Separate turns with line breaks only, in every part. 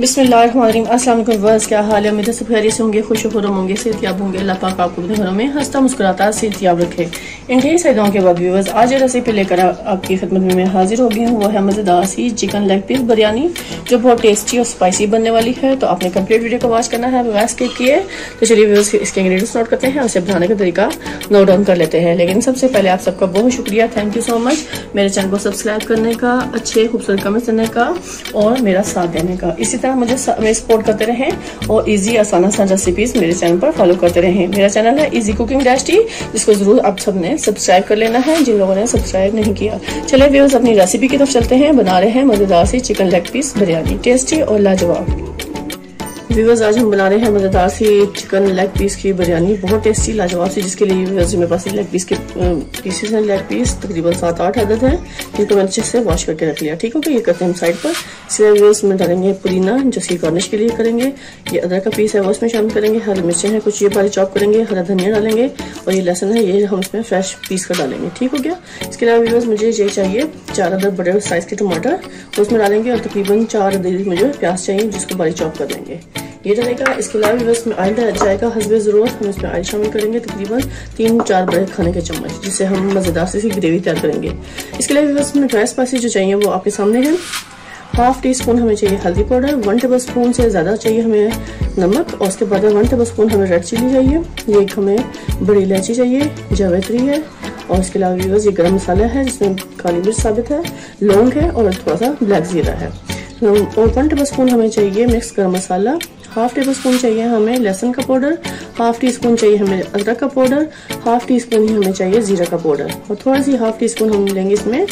अस्सलाम वालेकुम वर्स क्या हाल है? उम्मीद सब खैरियत से होंगे, खुश खुरम होंगे, सेहतियाब होंगे। अल्लाह पाक आपको अपने घरों में हंसता, मुस्कुराता, सेहतियाब रखे। इन ढेर सारी के बाद व्यूवर्स आज रेसिपी लेकर आपकी खिदमत में हाजिर हो गई हूँ। वो है मज़ेदार सी चिकन लेग पीस बिरयानी जो बहुत टेस्टी और स्पाइसी बनने वाली है। तो आपने कंप्लीट वीडियो को वॉच करना है बगैर स्किप किए। तो चलिए व्यूवर्स इसके इंग्रीडियंट्स नोट करते हैं उसे बनाने का तरीका नोट डाउन कर लेते हैं। लेकिन सबसे पहले आप सबका बहुत शुक्रिया। थैंक यू सो मच मेरे चैनल को सब्सक्राइब करने का, अच्छे, खूबसूरत कमेंट देने का और मेरा साथ देने का। इसी तरह मुझे मेरे सपोर्ट करते रहें और इजी आसान आसान रेसिपीज़ मेरे चैनल पर फॉलो करते रहें। मेरा चैनल है इजी कुकिंग डैश जिसको ज़रूर आप सबने सब्सक्राइब कर लेना है। जिन लोगों ने सब्सक्राइब नहीं किया, चले व्यूज़ अपनी रेसिपी की तरफ़ चलते हैं। बना रहे हैं मज़ेदार सी chicken leg piece biryani tasty और लाजवाब। व्यूवर्स आज हम बना रहे हैं मज़ेदार सी चिकन लेग पीस की बिरयानी बहुत टेस्टी लाजवाब सी, जिसके लिए व्यूवर्स मेरे पास लेग पीस के पीसेस हैं लेग पीस तकरीबन सात आठ अदद हैं जिनको मैंने अच्छे से वॉश करके रख लिया, ठीक है? ये करते हैं हम साइड पर। इसलिए व्यूवर्स में डालेंगे पुदीना, जो सी गार्निश के लिए करेंगे। ये अदरक का पीस है, वो इसमें शामिल करेंगे। हरी मिर्चें हैं, कुछ ये बारी चॉप करेंगे, हरा धनिया डालेंगे, और ये लहसन है, ये हम इसमें फ्रेश पीस कर डालेंगे, ठीक हो गया? इसके अलावा व्यूवर्स मुझे ये चाहिए चार अदर बड़े साइज़ के टमाटर। उसमें डालेंगे और तकरीबन चार अदर मुझे प्याज चाहिए, जिसको बारी चॉप कर देंगे ये डलेगा इसके अलावा इसमें ऑयल डाल जाएगा, हसबे ज़रूरत हम इसमें ऑयल शामिल करेंगे तकरीबन तीन चार बड़े खाने के चम्मच जिससे हम मज़ेदार से ग्रेवी तैयार करेंगे। इसके अलावा भी इसमें ड्राई स्पाइसी जो चाहिए वो आपके सामने है। हाफ़ टी स्पून हमें चाहिए हल्दी पाउडर, वन टेबल स्पून से ज़्यादा चाहिए हमें नमक, और उसके बाद वन टेबल स्पून हमें रेड चिली चाहिए, ये हमें बड़ी इलायची चाहिए, जावेत्री है, और इसके अलावा ये गरम मसाला है, जिसमें काली मिर्च साबित है, लौंग है, और थोड़ा सा ब्लैक जीरा है। और वन टेबल स्पून हमें चाहिए मिक्स गर्म मसाला हाफ़ टेबल स्पून चाहिए हमें लहसुन का पाउडर हाफ़ टी स्पून चाहिए हमें अदरक का पाउडर हाफ़ टी स्पून ही हमें चाहिए जीरा का पाउडर और थोड़ा सी हाफ़ टी स्पून हम लेंगे इसमें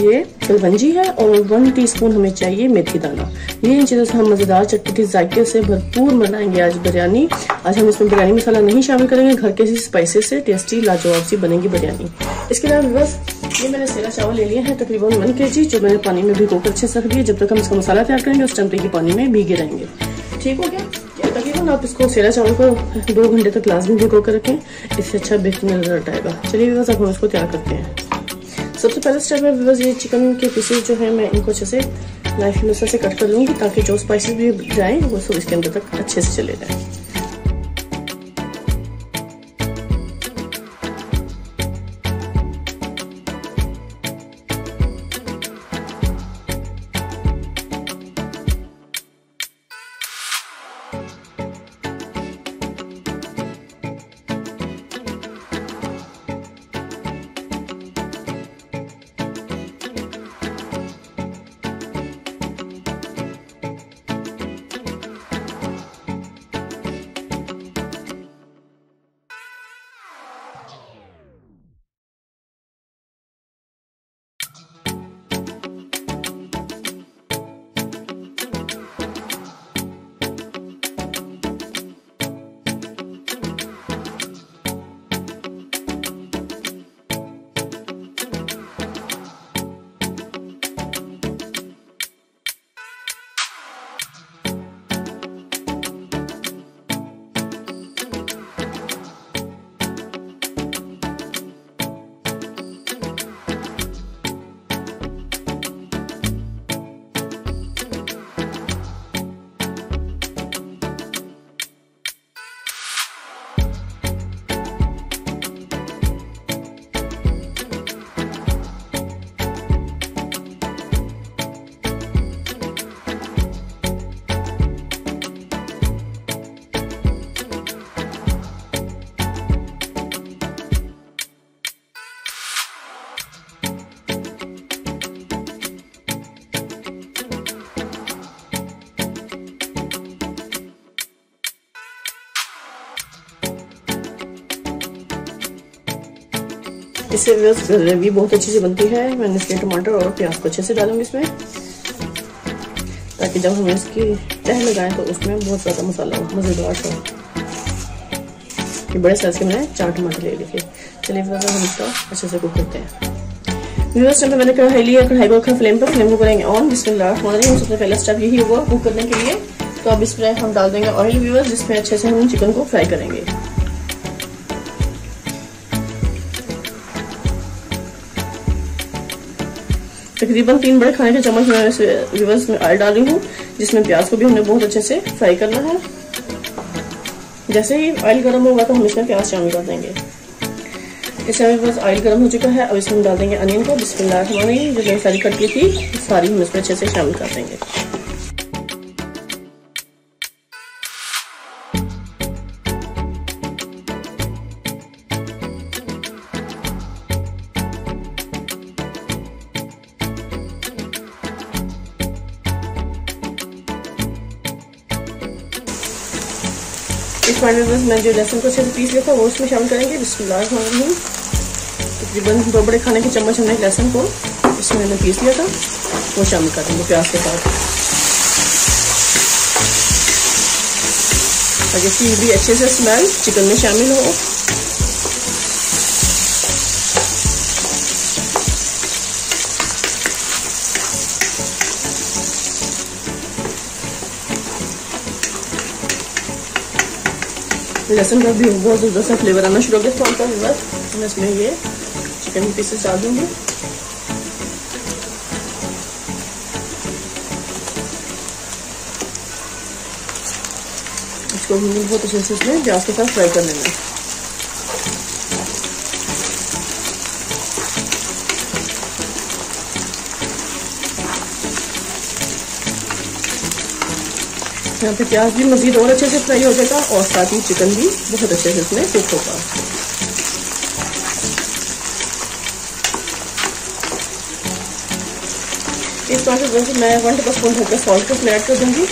ये कलवंजी है और वन टीस्पून हमें चाहिए मेथी दाना. ये इन चीज़ों से हम मज़ेदार चटपटी जायके से भरपूर बनाएँगे आज बिरयानी. आज हम इसमें बिरयानी मसाला नहीं शामिल करेंगे, घर के स्पाइसेस से टेस्टी लाजवाब सी बनेगी बिरयानी. इसके अलावा बस ये मैंने सेला चावल ले लिए हैं तकरीबन वन के जी जो मैंने पानी में भिगो कर अच्छे से रख दिए. जब तक हम इसका मसाला तैयार करेंगे, उस टाइम तक पानी में भीगे रहेंगे. ठीक हो गया? तकरीबन आप इसको सेला चावल को दो घंटे तक लाजमी भिगो कर रखें। इससे अच्छा बेहतरीन रिज़ल्ट आएगा। चलिए बस आप हम इसको तैयार करते हैं। सबसे पहले स्टेप में बस ये चिकन के पीसेस जो है, मैं इनको अच्छे से नाइफ में से कट कर लूँगी ताकि जो स्पाइसेस भी जाएँ, वो सब इसके अंदर तक अच्छे से चले जाए। इससे ग्रेवी बहुत अच्छी से बनती है। मैंने इसके टमाटर और प्याज को अच्छे से डालूँगी इसमें। ताकि जब हम इसकी तह लगाएँ तो उसमें बहुत ज़्यादा मसाला हो, मज़ेदार हो। बड़े साइज़ के मैंने चार टमाटर ले लिए चलिए फिर हम इसका अच्छे से कुक करते हैं। व्यूअर्स मैंने कढ़ाई लिया कढ़ाई को रखा फ्लेम पर फ्लेम को करेंगे ऑन बिस्मिल्लाह सबसे पहला स्टेप यही होगा कुक करने के लिए। तो अब इसमें हम डाल देंगे ऑयल व्यूअर्स जिसमें अच्छे से हम चिकन को फ्राई करेंगे। तकरीबन तीन बड़े खाने के चम्मच मैं रिवर्स में ऑयल डाली हूँ, जिसमें प्याज को भी हमने बहुत अच्छे से फ्राई करना है। जैसे ही ऑयल गर्म होगा तो हम इसमें प्याज शामिल कर देंगे। इस समय बस ऑयल गर्म हो चुका है, अब इसमें हम डाल देंगे अनियन को। बिस्मिल्लाह जो मैंने सारी कट की थी, सारी हम इसमें अच्छे से शामिल कर देंगे। इस बस मैं जो लहसुन को सिर्फ़ पीस था वो उसमें शामिल करेंगे। बिस्मिल्लाह तकरीबन दो बड़े खाने के चम्मच हमने लहसुन को इसमें मैंने पीस लिया था, वो शामिल कर देंगे प्याज के साथ। और जिसकी भी अच्छे से स्मेल चिकन में शामिल हो। लहसुन का भी बहुत ज़बरदस्त फ्लेवर आना शुरू हो गया। थोड़ा सा बस मैं इसमें ये चिकन पीसेस डाल दूँगी। इसको बहुत अच्छे से इसमें प्याज के साथ फ्राई कर लेना यहाँ पे प्याज भी मज़ीद और अच्छे से फ्राई हो जाएगा और साथ ही चिकन भी बहुत अच्छे से इसमें कुक होगा। इस प्रोसेस में मैं वन टेबल स्पून होकर सॉल्ट को ऐड कर दूँगी।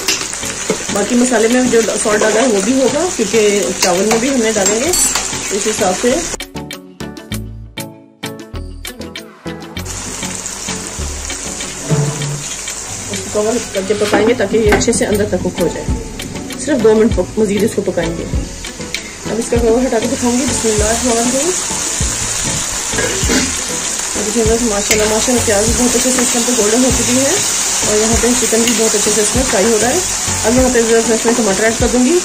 बाकी मसाले में जो सॉल्ट डाला है, वो भी होगा, क्योंकि चावल में भी हमने डालेंगे। इस हिसाब से कवर करके पकाएँगे ताकि ये अच्छे से अंदर तक कुक हो जाए। सिर्फ़ दो मिनट मजीद इसको पकाएँगे। अब इसका कवर हटा के दिखाऊँगी। बिस्मिल्लाह माशाल्लाह माशाल्लाह प्याज भी बहुत अच्छे से अंदर गोल्डन हो चुकी है और यहाँ पे चिकन भी बहुत अच्छे से इसमें फ्राई हो रहा है। अब यहाँ पे इसमें टमाटर ऐड कर दूँगी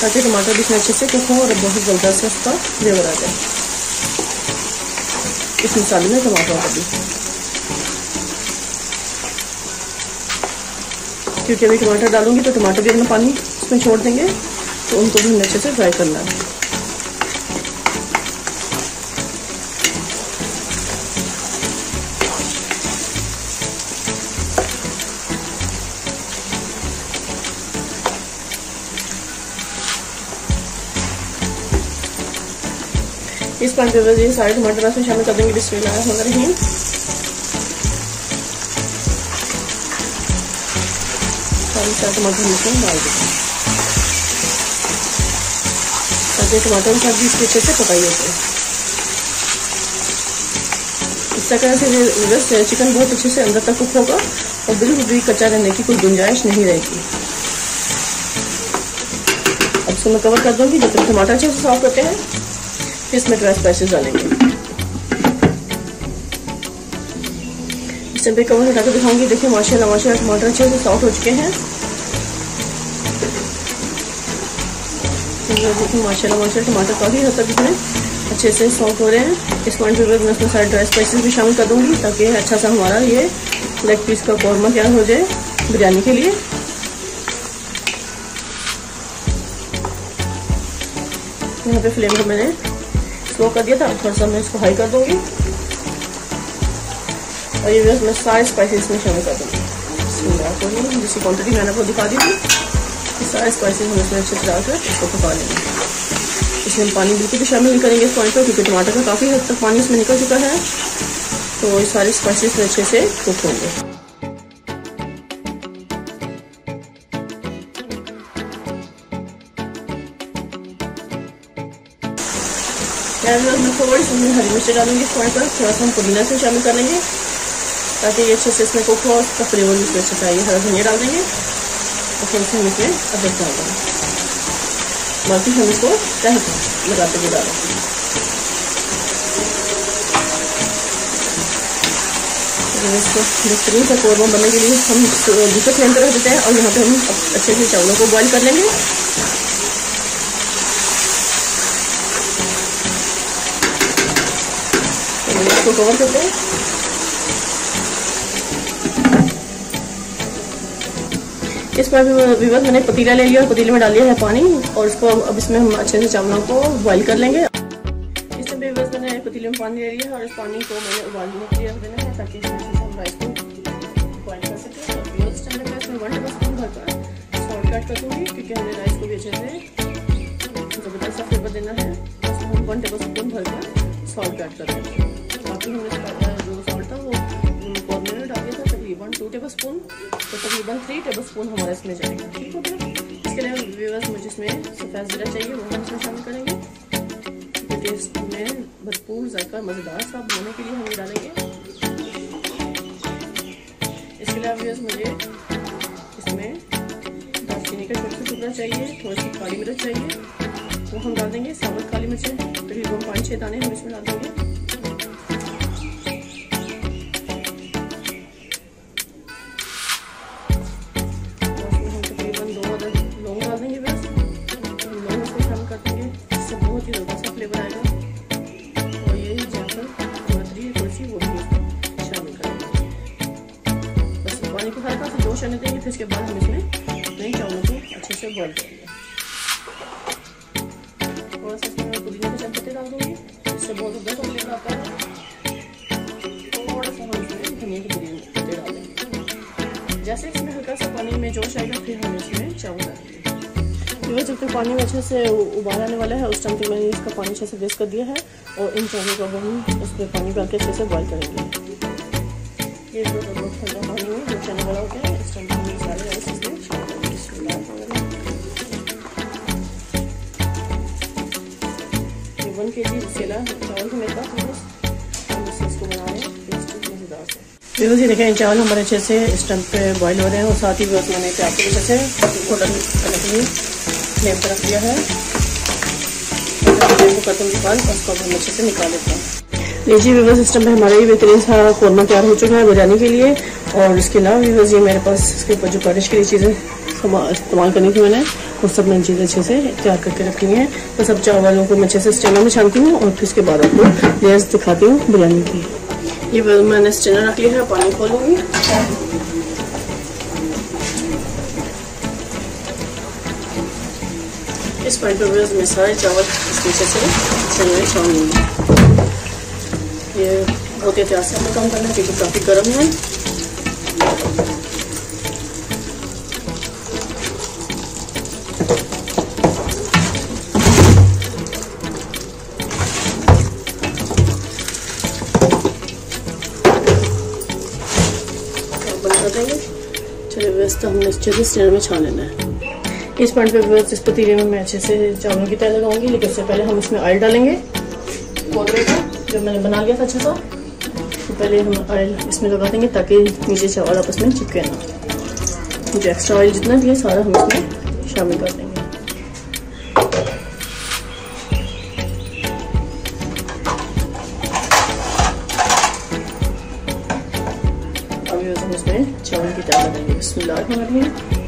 ताकि टमाटर भी इसमें अच्छे से कुक हो और बहुत ज़बरदस्त इसका फ्लेवर आ जाए। इस मसाले में टमाटर का भी क्योंकि अभी टमाटर डालूँगी तो टमाटर भी अपना पानी इसमें छोड़ देंगे तो उनको भी अच्छे से फ्राई करना है। इस पैन पे ये सारे टमाटर शामिल कर देंगे बिस्मिल्लाहिर्रहमानिर्रहीम सारे टमाटर इसमें डाल देंगे ताकि टमाटर के भी इसके अच्छे से पकाई होते हैं। इस तरह से बस चिकन बहुत अच्छे से अंदर तक कुक होगा और बिल्कुल भी कच्चा रहने की कोई गुंजाइश नहीं रहेगी। अब इसको मैं कवर कर दूँगी जब तक टमाटर अच्छे से सॉफ्ट होते हैं, फिर इसमें ड्राई स्पाइसेस डालेंगे। इस पे कवर हटा कर दिखाऊँगी, देखिए, माशाल्लाह माशाल्लाह, टमाटर अच्छे से सॉफ्ट हो चुके हैं। देखिए, माशाल्लाह माशाल्लाह, टमाटर काफ़ी हद तक इसमें अच्छे से सॉफ्ट हो रहे हैं। इस पॉइंट पे मैं उसमें सारे ड्राई स्पाइसेस भी शामिल कर दूँगी, ताकि अच्छा सा हमारा ये लेग पीस का कौरमा तैयार हो जाए बिरयानी के लिए। यहाँ पे फ्लेम को मैंने स्लो कर दिया था, थोड़ा सा मैं इसको हाई कर दूँगी। और ये मैं सारे स्पाइसेस में शामिल कर दूँगी जिसकी क्वांटिटी मैंने आपको दिखा दी थी सारे स्पाइसेस हम इसमें अच्छे से इसको पका लेंगे। इसमें हम पानी बिल्कुल भी शामिल नहीं करेंगे इस पॉइंट पर, क्योंकि टमाटर का काफ़ी हद तक पानी इसमें निकल चुका है। तो ये सारे स्पाइसेस में अच्छे से कुक होंगे। में थोड़ी सी हरी मिर्च डालेंगे पॉइंट पर, थोड़ा सा हम पुदीना से शामिल कर लेंगे। ताकि ये अच्छे से इसमें कुक हो उसका फ्लेवर भी इसमें अच्छा चाहिए हरा धनिया डाल देंगे और फिर इसमें इसमें अदरक डाल देंगे बाकी हम इसको तह लगाते हुए डालेंगे इसको बेहतरीन सा कौरमा बनने के लिए हम दूसरे फ्लेम पर रख देते हैं और यहाँ पे हम अच्छे से चावलों को बॉईल कर लेंगे इसको कवर करते हैं इस पर विवत मैंने पतीला ले लिया और पतीले में डाल लिया है पानी और इसको अब इसमें हम अच्छे से चावलों को बॉईल कर लेंगे। इसमें विवत मैंने पतीले में पानी ले लिया है और इस पानी को मैंने उबालने के लिए देना है ताकि हम राइस को बॉयल कर सकें। और इस टाइम मैं इसमें वन टेबल स्पून भरकर सॉल्ट कट कर दूँगी क्योंकि हमने राइस को भी अच्छे से ज़बरदस्त फ्लेवर देना है। इसमें वन टेबल स्पून भरकर सॉल्ट कट कर देंगे। बाकी हमने तकरीबन टू टेबल स्पून तो तकरीबन थ्री टेबल स्पून हमारा इसमें जाएगा, ठीक हो गया? इसके लिए व्यूवर्स मुझे इसमें सफ़ेद ज़ीरा चाहिए, वो हम इसमें शामिल करेंगे। टेस्ट में भरपूर जायका मज़ेदार सा बनाने के लिए हम डालेंगे। इसके लिए व्यूवर्स मुझे इसमें दालचीनी का छोटा टुकड़ा चाहिए, थोड़ी सी काली मिर्च चाहिए, वो हम डाल देंगे साबुत काली मिर्चें, तकरीबन पाँच छः दाने हम इसमें डाल देंगे। चने देंगे फिर उसके बाद हम इसमें नई चावलों को अच्छे से बॉयल करेंगे थोड़ा सा इससे बहुत आता है। इसमें धनिया के देंगे। जैसे इसमें हल्का सा पानी में जोश आएगा, फिर हम इसमें चावल डालेंगे जब तक पानी अच्छे से उबाल आने वाला है, उस टाइम तक मैंने इसका पानी अच्छे से वेस्ट कर दिया है, और इन चावलों को हम उस पर पानी डाल के अच्छे से बॉयल करेंगे। ये जो बहुत ठंडा पानी में जो चने वाला होता है वन के जी केला चावल इसको हैं मज़ेदार देखें चावल हमारे अच्छे से स्टम्प पे बॉईल हो रहे हैं और साथ ही बस मैंने प्याज को से गोल्डन करने के लिए फ्लेम पर रख दिया है। फ्लेम को खत्म के बाद उसको हम अच्छे से निकाल लेते हैं। लीजिए विवस सिस्टम पे हमारा ये बेहतरीन सा कौरमा तैयार हो चुका है बिरयानी के लिए। और इसके अलावा विवस ये मेरे पास इसके ऊपर जो बारिश के लिए चीज़ें इस्तेमाल करनी थी मैंने, वो सब मैंने चीज़ें अच्छे से तैयार करके रखी हैं। तो सब चावलों को मैं अच्छे से स्टेनर में छानती हूँ और फिर उसके बाद आपको लेयर्स दिखाती हूँ बिरयानी की। ये मैंने स्टेनर रख लिया है, पानी खोलूँगी। इस पॉइंट पर मैं सारे चावल इसके अच्छे से स्टेनर छान लूँगी ये बहुत एहतियात से हमें काम करना है, क्योंकि काफ़ी गर्म है। तो हमने अच्छे से स्टेर में छान लेना है। इस पॉइंट पे बस इस पतीले में मैं अच्छे से चावलों की तय लगाऊँगी लेकिन उससे पहले हम इसमें ऑयल डालेंगे। पोदरे का जो मैंने बना लिया था अच्छा सा। तो पहले हम ऑयल इसमें लगा देंगे ताकि नीचे चावल आपस में चिपके ना। जो एक्स्ट्रा ऑयल जितना भी है सारा हम इसमें शामिल कर देंगे। इसमें चावल की दाल बनाएँगे बिस्मिल्लाह।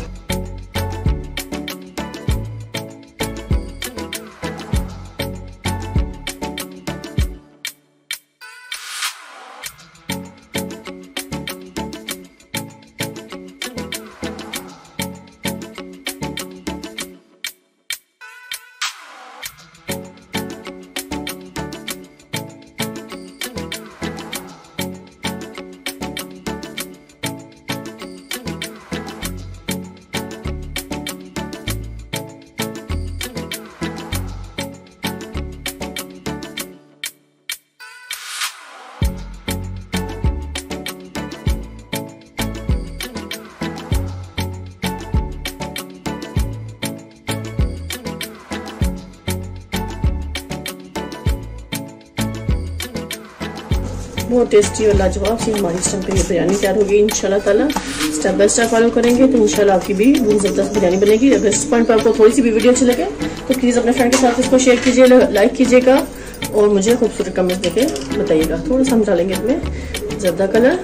बहुत टेस्टी और लाजवाब सी हमारी स्टम पे बिरयानी तैयार होगी। शाला तला स्टेप बाई स्टेप फॉलो करेंगे तो इंशाल्लाह आपकी भी बहुत ज़बरदस्त बिरयानी बनेगी। अगर इस पॉइंट पर आपको थोड़ी सी भी वीडियो अच्छी लगे तो प्लीज़ अपने फ्रेंड के साथ इसको शेयर कीजिए लाइक कीजिएगा और मुझे खूबसूरत कमेंट देके बताइएगा। थोड़ा सा हम डालेंगे इसमें जर्दा कलर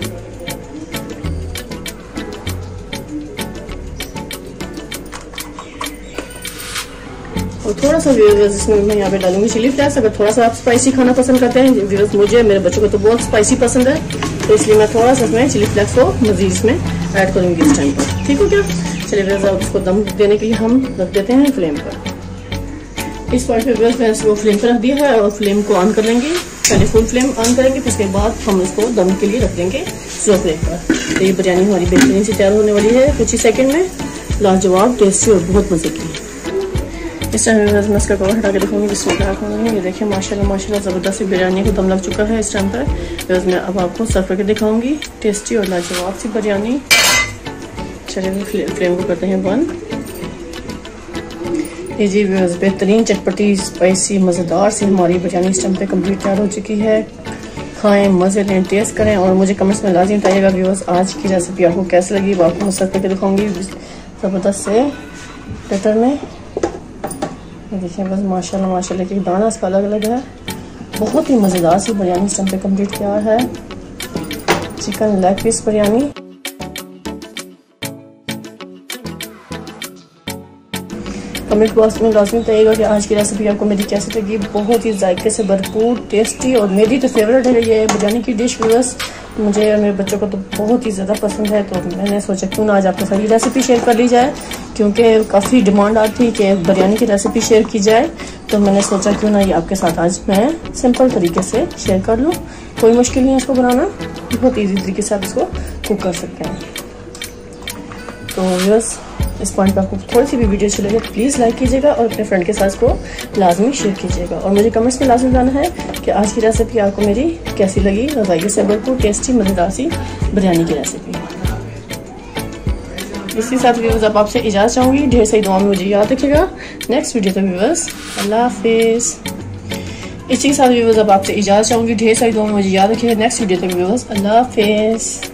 और थोड़ा सा व्यूवर्स इसमें मैं यहाँ पे डालूँगी चिली फ्लेक्स अगर थोड़ा सा आप स्पाइसी खाना पसंद करते हैं व्यूवर्स मुझे, मेरे बच्चों को तो बहुत स्पाइसी पसंद है। तो इसलिए मैं थोड़ा सा इसमें चिली फ्लेक्स को मजीद इसमें ऐड करूँगी इस टाइम पर। ठीक हो क्या? चलिए व्यवर्स अब इसको दम देने के लिए हम रख देते हैं फ्लेम पर। इस पॉइंट पे व्यवर्स मैंने फ्लेम पर रख दिया है और फ्लेम को ऑन कर लेंगे। पहले फुल फ्लेम ऑन करेंगे, फिर उसके बाद हम इसको दम के लिए रख देंगे स्लो फ्लेम पर। तो ये बिरयानी हमारी बेहतरीन से तैयार होने वाली है। कुछ ही सेकेंड में। लाजवाब टेस्टी और बहुत मज़े की इस टाइम मैं इसका कवर हटा के दिखाऊँगी जिसमें ये देखिए, माशाल्लाह माशाल्लाह, ज़बरदस्त बिरयानी को दम लग चुका है इस टाइम पर। बस मैं अब आपको सर्व करके दिखाऊँगी। टेस्टी और लाजवाब सी बिरयानी। चलिए फ्लेम को करते हैं बंद। ये जी बेहतरीन, चटपटी स्पाइसी मज़ेदार सी हमारी बिरयानी इस टाइम पर कंप्लीट तैयार हो चुकी है। खाएँ, मज़े लें टेस्ट करें और मुझे कमेंट्स में लाजिम बताइएगा व्यूवर्स आज की रेसिपी आपको कैसे लगी, वो आपको सर्व करके दिखाऊँगी। ज़बरदस्त से बेटर में। देखिए, बस माशाल्लाह माशाल्लाह की दाना इसका अलग अलग है। बहुत ही मज़ेदार सी बिरयानी इस पे कंप्लीट किया है। Chicken leg piece biryani. Comment box में लाजमी बताइएगा कि आज की रेसिपी आपको मेरी कैसी लगी। बहुत ही जायके से भरपूर टेस्टी और मेरी तो फेवरेट है ये बिरयानी की डिश व्यूअर्स मुझे और मेरे बच्चों को तो बहुत ही ज़्यादा पसंद है तो मैंने सोचा क्यों ना आज आपके साथ ये रेसिपी शेयर कर ली जाए। क्योंकि काफ़ी डिमांड आती है कि बिरयानी की रेसिपी शेयर की जाए तो मैंने सोचा क्यों ना ये आपके साथ आज मैं सिंपल तरीके से शेयर कर लूँ। कोई मुश्किल नहीं है इसको बनाना। बहुत ईजी तरीके से आप इसको कुक कर सकते हैं। तो व्यूअर्स इस पॉइंट पर आपको थोड़ी सी भी वीडियो अच्छी लगे प्लीज़ लाइक कीजिएगा और अपने फ्रेंड के साथ इसको लाजमी शेयर कीजिएगा। और मुझे कमेंट्स में लाजमी बताना है कि आज की रेसिपी आपको मेरी कैसी लगी? बताइए से बिल्कुल टेस्टी मज़ेदार सी बिरयानी की रेसिपी इसी साथ व्यूवर्स अब आपसे इजाज़त चाहूँगी। ढेर सारी दुआ में मुझे याद रखेगा नेक्स्ट वीडियो तक व्यूवर्स अल्लाह हाफिज़। इसी के साथ व्यूवर्स अब आपसे इजाज़त चाहूँगी। ढेर सारी दुआ में मुझे याद रखेगा नेक्स्ट वीडियो तक व्यूवर्स अल्लाह हाफिज़।